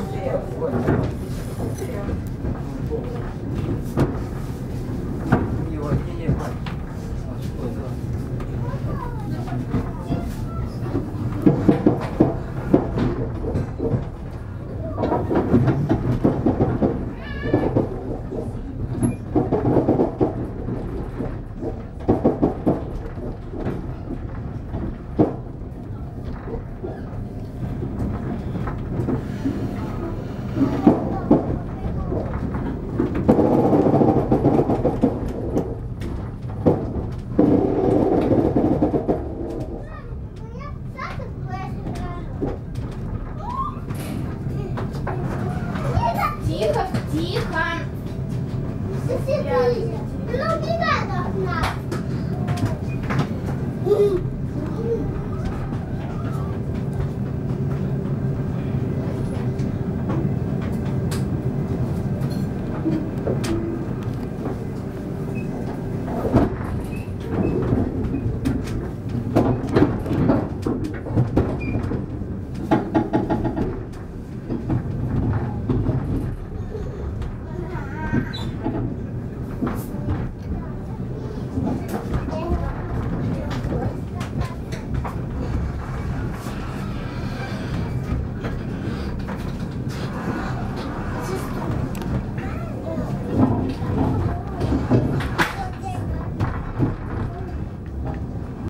Yeah. Тихо, тихо. Ну, убегай от нас.